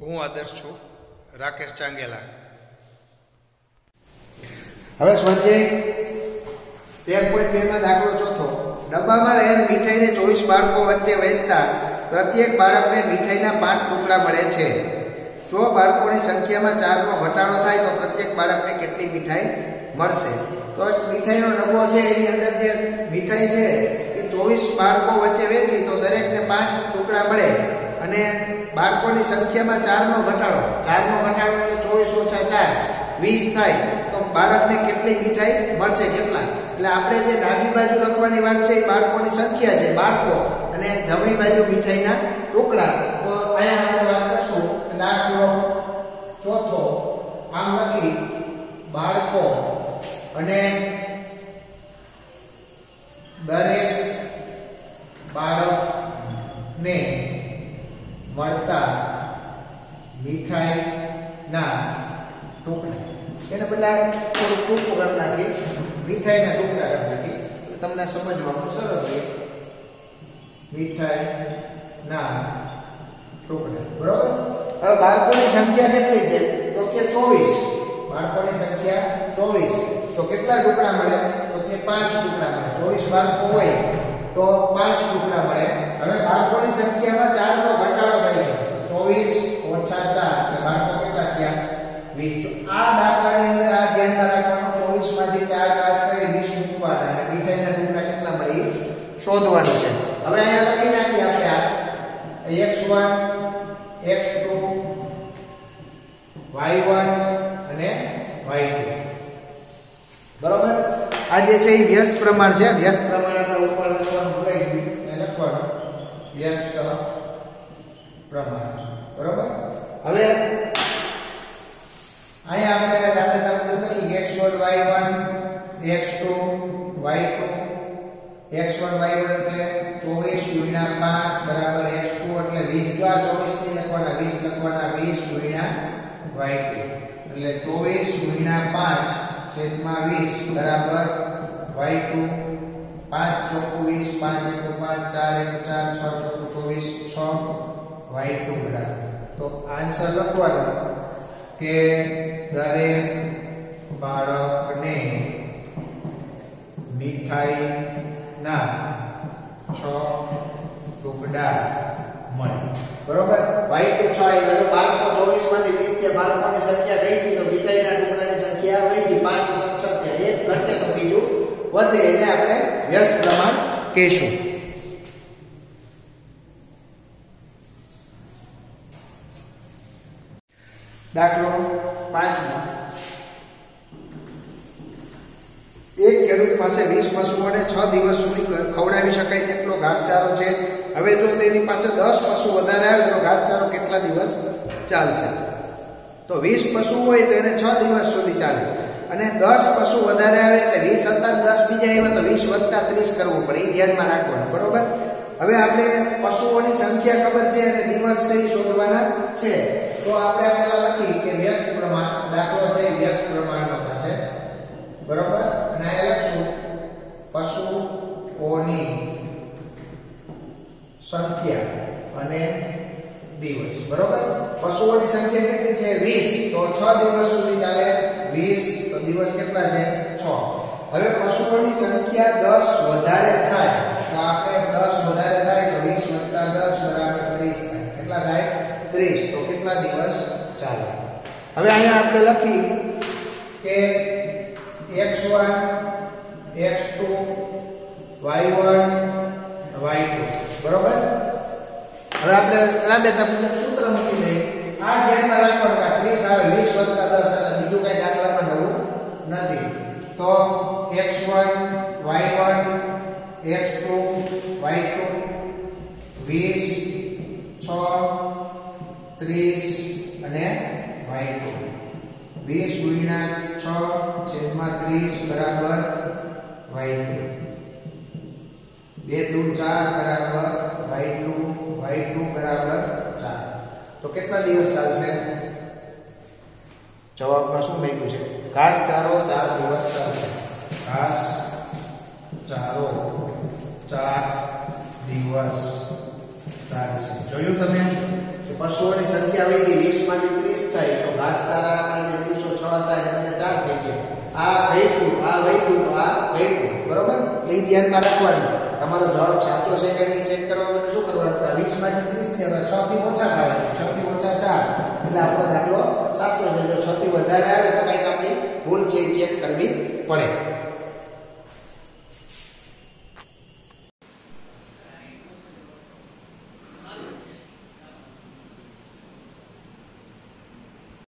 હું આદર્શ છું, રાકેશ ચાંગેલા. હવે સ્વાધ્યાય તેર પોઈન્ટ બેમાં દાખલો ચોથો. ડબ્બામાં રહેલ મીઠાઈને ચોવીસ બાળકો વચ્ચે વહેંચતા પ્રત્યેક બાળકને મીઠાઈના પાંચ ટુકડા મળે છે. જો બાળકોની સંખ્યામાં ચારનો ઘટાડો થાય તો પ્રત્યેક બાળકને કેટલી મીઠાઈ મળશે? તો મીઠાઈનો ડબ્બો છે, એની અંદર જે મીઠાઈ છે, એ ચોવીસ બાળકો વચ્ચે વેચી તો દરેકને પાંચ ટુકડા મળે. અને બાળકોની સંખ્યામાં ચારનો ઘટાડો. ચારનો ઘટાડો એટલે ચોવીસ ઓછા ચાર, વીસ થાય. તો બાળકને કેટલી મીઠાઈ મળશે, કેટલા? એટલે આપણે જે ડાબી બાજુ લખવાની વાત છે, એ બાળકોની સંખ્યા છે, બાળકો. અને જમણી બાજુ મીઠાઈના ટુકડા. તો અહીંયા આપણે વાત કરશું દાખલો ચોથો આમ લખી બાળકો. અને દરેક બાળકને મળતા મીઠાઈના ટુકડા એને બદલે થોડું ટૂંકું કરી નાખી મીઠાઈના ટુકડા કરી નાખી. એટલે તમને સમજવાનું સરળ રહે મીઠાઈના ટુકડા બરોબર? હવે બાળકોની સંખ્યા કેટલી છે? તો કે ચોવીસ. બાળકોની સંખ્યા ચોવીસ. તો કેટલા ટુકડા મળે? તો કે પાંચ ટુકડા મળે. ચોવીસ બાળકો હોય તો પાંચ ટુકડા મળે. હવે બાળકોની સંખ્યામાં ચાર નો ઘટાડો થાય છે. ચોવીસ ઓછા ચાર. એટલે બાળકો 20 આ દાખલાની અંદર આ ધ્યાનમાં રાખવાનું 24 માંથી 4 બાદ કરી 20 મૂકવાના અને મીઠાઈના ટુકડા કેટલા મળી? શોધવાનું છે. હવે અહીંયા લખી નાખીએ આપણે આ. x1 x2 y1 અને y2 બરોબર? આ જે છે એ વ્યસ્ત પ્રમાણ છે. વ્યસ્ત પ્રમાણ લખી x1 y1 x2 y2 x1 y1 એટલે 24 ગુણ્યા 5 બરાબર x2 એટલે 20 જો આ 24 ને લખવાના 20 લખવાના 20 ગુણ્યા y2 એટલે 24 ગુણ્યા 5 છેદમાં 20 બરાબર y2 5 ચોખ્ખું 20 5 એકુ 5 4 એકુ 4 6 ચોખ્ખું 24 6 y2 બરાબર. તો આન્સર લખવાનો કે દરેક બાળકને મીઠાઈના છ ટુકડા મળે. બરોબર? વાઈટ ટુ છ એટલે જો બાળકો ચોવીસમાંથી વીસ થયા, બાળકોની સંખ્યા ગઈ હતી તો મીઠાઈના ટુકડાની સંખ્યા વધી પાંચ ત્રણ છ થયા. એક ઘટે તો બીજું વધે, એને આપણે વ્યસ્ત પ્રમાણ કહીશું. દાખલો પાંચમો. ખેડૂત પાસે વીસ પશુઓને છ દિવસ સુધી ખવડાવી શકાય તેટલો ઘાસચારો છે. હવે જો તેની પાસે દસ પશુ વધારે આવે તો ઘાસચારો કેટલા દિવસ ચાલશે? તો વીસ પશુ હોય તો એને છ દિવસ સુધી ચાલે. અને દસ પશુ વધારે આવે એટલે વીસ હતા દસ બીજા આવ્યા તો વીસ વત્તા ત્રીસ કરવું પડે. એ ધ્યાનમાં રાખવાનું, બરોબર? હવે આપણે પશુઓની સંખ્યા ખબર છે અને દિવસ છે એ શોધવાના છે. તો આપણે પેલા લખી કે વ્યસ્ત પ્રમાણ, દાખલો છે વ્યસ્ત પ્રમાણનો થશે. બરોબર? પશુઓની સંખ્યા અને દિવસ? બરોબર? પશુઓની સંખ્યા કેટલી છે? 20 તો 6 દિવસ સુધી ચાલે. 20 તો દિવસ કેટલા છે? 6 હવે પશુઓની સંખ્યા 10 વધારે થાય, તો આપણે 10 વધારે થાય તો 20 10 બરાબર 30 થાય. કેટલા થાય? 30 તો કેટલા દિવસ ચાલે? હવે અહીંયા આપણે લખી કે x1 x2 y1 y2 બરોબર? હવે આપણે રાબેતા તમને સૂત્ર મૂકી દઈએ. આ ધ્યાનમાં રાખવાનું કે 30 આવે 20 10 એટલે બીજું કઈ દાખલામાં નવું નથી. તો x1 y1 x2 y2 20 6 30 અને y2 20 ગુણ્યા 6 છેદમાં 30 બરાબર y2 2 દુ 4 બરાબર y2 y2 બરાબર ચાર. તો કેટલા દિવસ ચાલશે? જવાબમાં શું માંગ્યું છે? ઘાસ ચારો, ચાર દિવસ ચાલશે. ઘાસ ચારો, ચાર દિવસ ચાલશે. જોયું તમે? કે પશુઓની સંખ્યા આવી હતી 20 માંથી 30 ધ્યાનમાં રાખવાનું. તમારો જવાબ સાચો છે કે નહીં ચેક કરવા માટે શું કરવાનું? કે વીસમાંથી ત્રીસ થયા છ થી ઓછા થવાના છ. થી ઓછા ચાર. એટલે આપણો દાખલો સાચો છે. જો છ થી વધારે આવે તો કંઈક આપણી ભૂલ છે ચેક કરવી પડે.